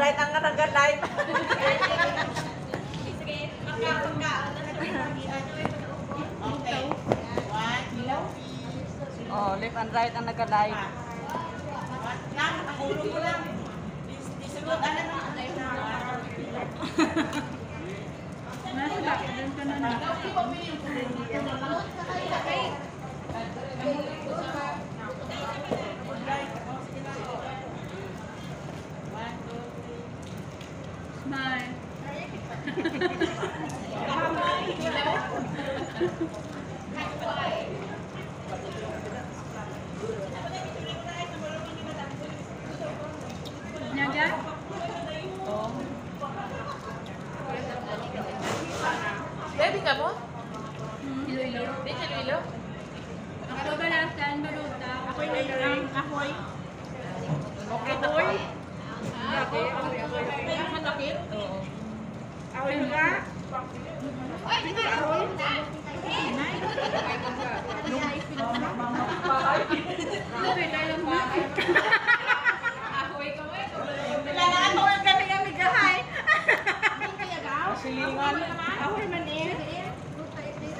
and right ang two, Oh, left and right ang nag-live. Na, nakahulog mo lang. Dis- Disunod, ano na? Nasa bakit doon ka na na. Nyaga? Baby ka mo? Iloilo. Di ka Lilo? Kabalasan, baluta. Ako'y nailang ahoy. Okay, ahoy. Lagi, ahoy, ahoy. Matakit? Oo. Ahoy nga. Ahoy, nailang nga. Kailangan mo ang kami kami gahay. Silingan. Ahoy man eh.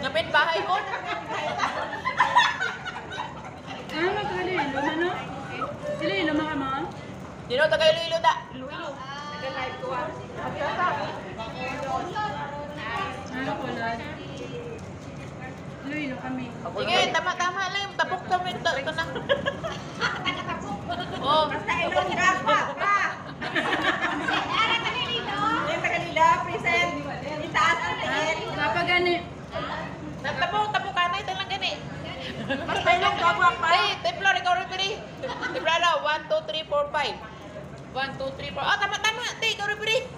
Napit bahay mo? Ano magkalilo, ano? Ililo mga mo? Dino, taga Iloilo da. Ano ko lang? Ililo kami. Sige, tama-tama lang. Tapok kami. Ta ito na. Oh. Basta ilongga pa. Pa. Yung tagalila, present. Itaas ang tingin. Kapag gani, Tapok, tapok ka na. Ito lang gani. Basta ilongga pa pa. Ay, templar, ikaw pili. Templar na. 1, 2, 3, 4, 5. 1, 2, 3, 4. Oh, tama-tama. Di, ikaw pili.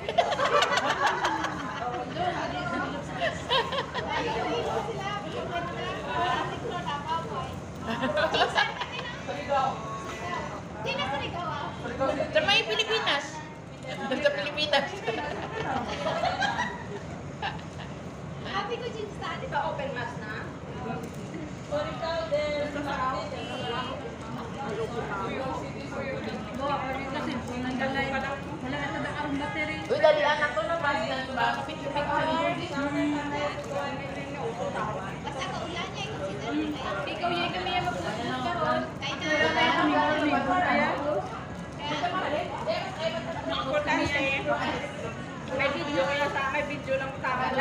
Sa may Pilipinas. Sa Pilipinas. Happy ko din sa Di ba open mask na? na ang battery. Uy, dali anak ko na. Mas na ba? Kapit-kapit May video kaya sa may video lang kami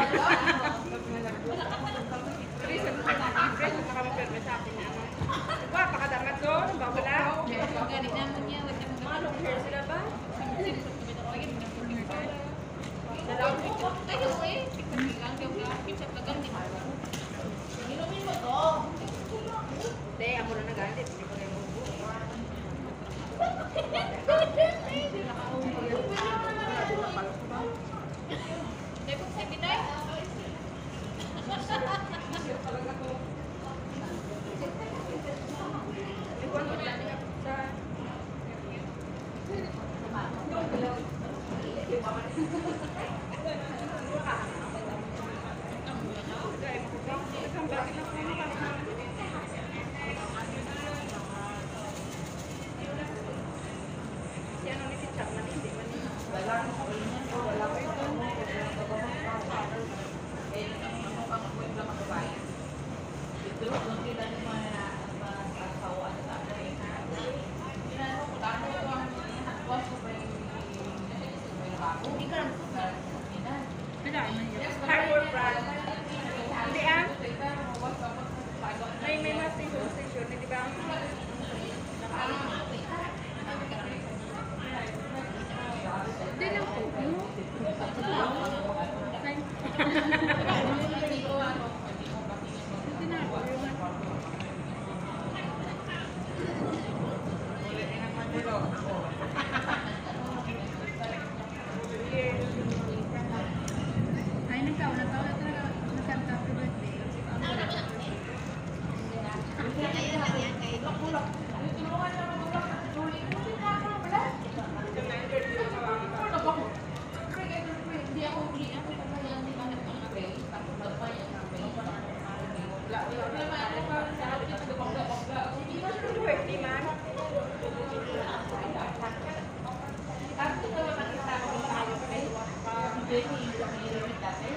Thank you.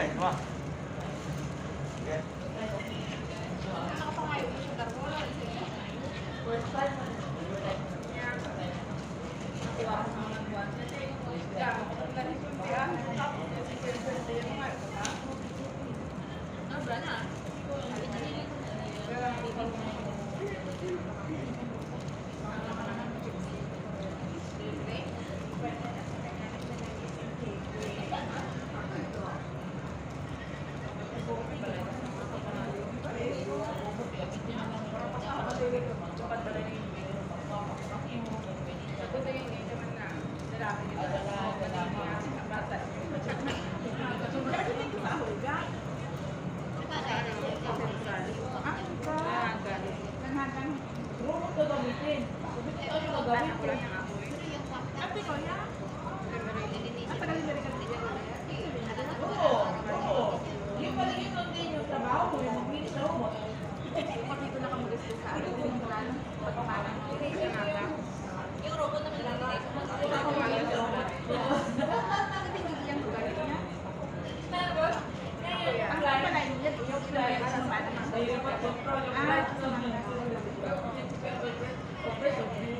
Kuya, ito Gawin ko ya? At tagal na rin kasi dyan. Oo, oo. Yung paligid ko din yung trabaho mo, yung mag-minis na mo. Pag dito na ka mag-gusto sa akin, yung plan, pagpapanan, yung nata. Robot naman lang nila, kung mag-apoy yung robot. Ang lama na yun, yung pinag-aaralan sa mga. Ah.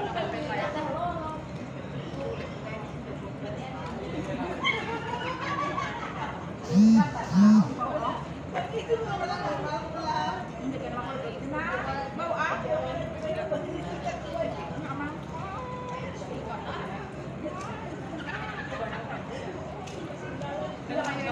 Thank you.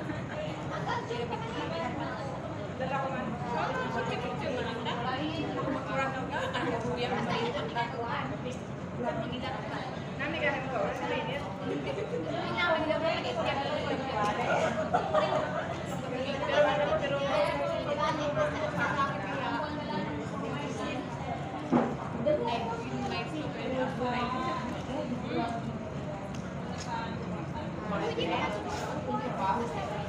Obrigada.